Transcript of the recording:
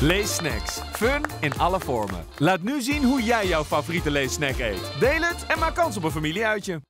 Leessnacks. Fun in alle vormen. Laat nu zien hoe jij jouw favoriete leessnack eet. Deel het en maak kans op een familieuitje.